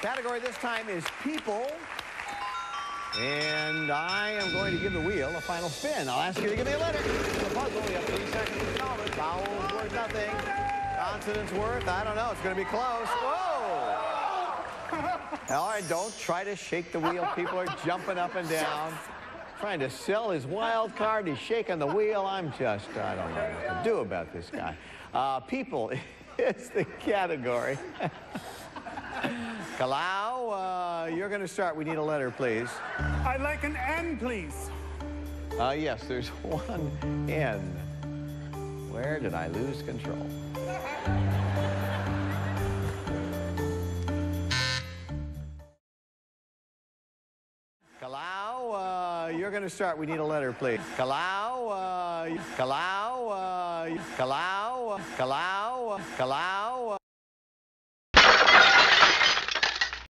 Category this time is people. And I am going to give the wheel a final spin. I'll ask you to give me a letter. The puzzle, you have three seconds to solve it. Vowels worth nothing. Consonants worth, I don't know. It's going to be close. Whoa! All right, don't try to shake the wheel. People are jumping up and down. Trying to sell his wild card. He's shaking the wheel. I'm just, I don't know what to do about this guy. Uh, people is the category. Kalaau, uh, you're going to start. We need a letter, please. I'd like an N, please. Uh, yes, there's one N. Where did I lose control? Kalaau, uh, you're going to start. We need a letter, please. Kalaau, uh, Kalaau, uh, Kalaau, Kalaau, Kalaau.